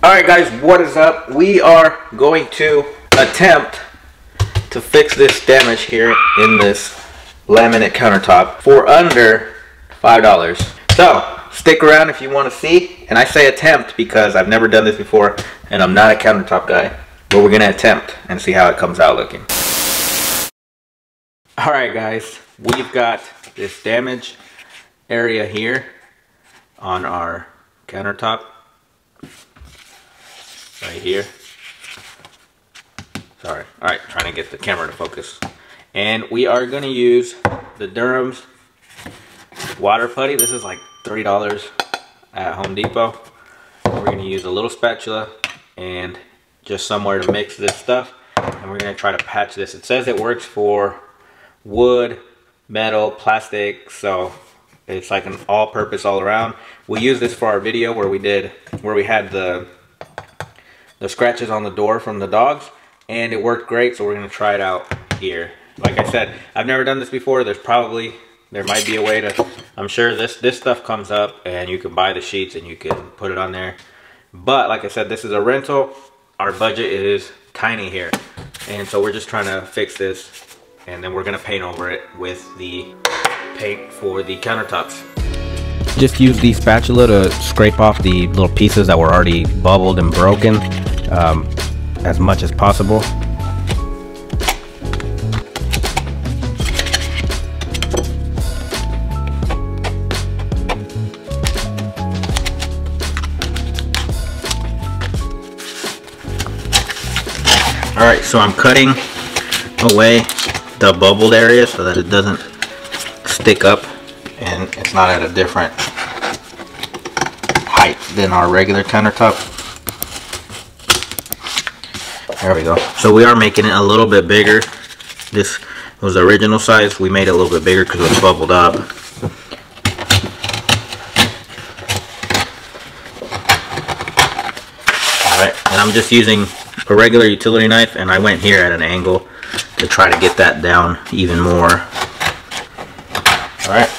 Alright guys, what is up? We are going to attempt to fix this damage here in this laminate countertop for under $5. So, stick around if you want to see. And I say attempt because I've never done this before and I'm not a countertop guy. But we're going to attempt and see how it comes out looking. Alright guys, we've got this damage area here on our countertop here. Sorry. All right, trying to get the camera to focus. And we are going to use the Durham's water putty. This is like $3 at Home Depot. We're going to use a little spatula and just somewhere to mix this stuff. And we're going to try to patch this. It says it works for wood, metal, plastic, so it's like an all-purpose all around. We use this for our video where we did, where we had the the scratches on the door from the dogs and it worked great so we're to try it out here. Like I said I've never done this before. There's probably there might be a way to I'm sure this this stuff comes up and you can buy the sheets and you can put it on there. But like I said this is a rental. Our budget is tiny here. And so we're just trying to fix this and then we're gonna paint over it with the paint for the countertops just use the spatula to scrape off the little pieces that were already bubbled and broken um, as much as possible. Alright, so I'm cutting away the bubbled area so that it doesn't stick up and it's not at a different height than our regular countertop. There we go. So we are making it a little bit bigger. This was the original size. We made it a little bit bigger because it was bubbled up. Alright, and I'm just using a regular utility knife and I went here at an angle to try to get that down even more. Alright,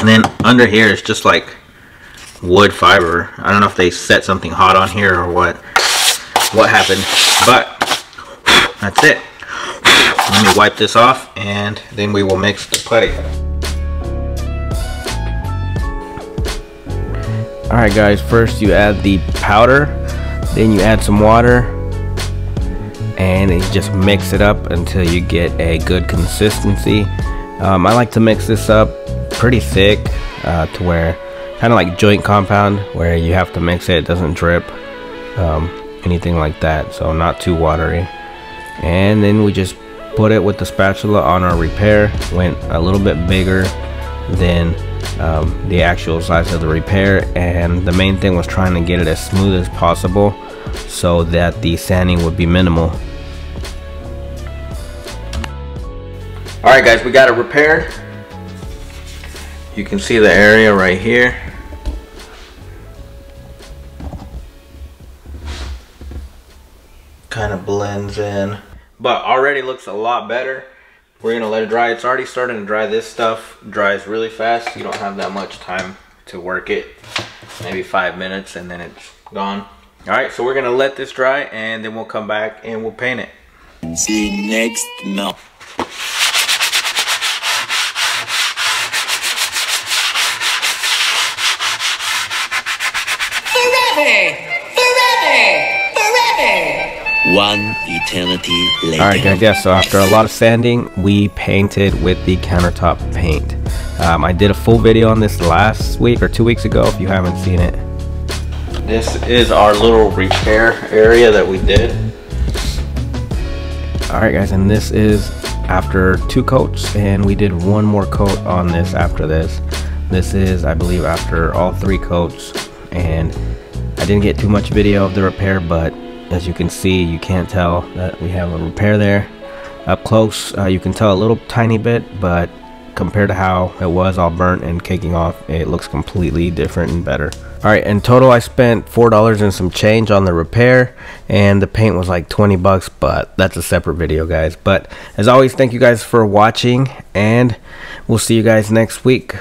and then under here is just like wood fiber. I don't know if they set something hot on here or what what happened, but that's it. Let me wipe this off and then we will mix the putty. Alright guys, first you add the powder, then you add some water, and you just mix it up until you get a good consistency. Um, I like to mix this up pretty thick uh, to where kind of like joint compound where you have to mix it, it doesn't drip, um, anything like that. So not too watery and then we just put it with the spatula on our repair went a little bit bigger than um, the actual size of the repair and the main thing was trying to get it as smooth as possible so that the sanding would be minimal alright guys we got it repaired you can see the area right here kind of blends in but already looks a lot better. We're gonna let it dry. It's already starting to dry. This stuff dries really fast. You don't have that much time to work it. Maybe five minutes and then it's gone. All right, so we're gonna let this dry and then we'll come back and we'll paint it. See you next month. One eternity later. Alright guys, yeah, so after a lot of sanding, we painted with the countertop paint. Um, I did a full video on this last week or two weeks ago if you haven't seen it. This is our little repair area that we did. Alright guys, and this is after two coats and we did one more coat on this after this. This is, I believe, after all three coats and I didn't get too much video of the repair, but as you can see you can't tell that we have a repair there. Up close uh, you can tell a little tiny bit but compared to how it was all burnt and caking off it looks completely different and better. All right in total i spent four dollars and some change on the repair and the paint was like 20 bucks but that's a separate video guys. But as always thank you guys for watching and we'll see you guys next week